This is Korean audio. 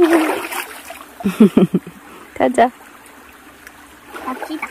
가자. 갑시다.